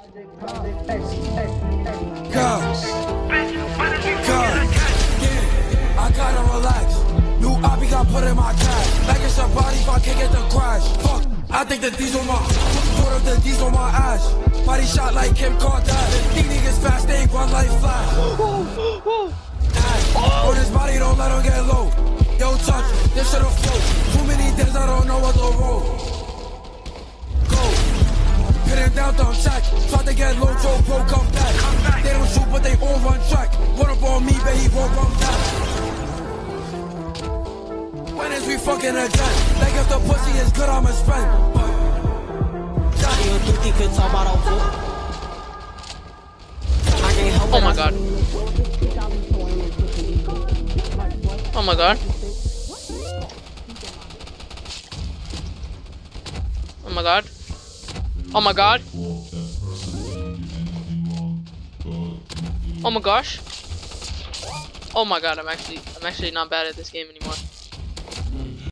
Cuz, cuz, I gotta relax. New Abby got put in my cash. Like it's a body if I can't get the crash. Fuck, I think that these on my, sort of the D's on my ass. Body shot like Kim Kardashian. These niggas fast, they run like flash. Ash, on his body, don't let him get low. Yo, touch, this shit'll float. To get low, come back. They don't shoot, but they all run track. Run up on me, but he won't run back. When is we fucking again? Like if the pussy is good, I'ma spend. You think you could talk about all foot? I can't help Oh my god. Oh my god. Oh my god. Oh my god. Oh my gosh. Oh my god, I'm actually I'm actually not bad at this game anymore.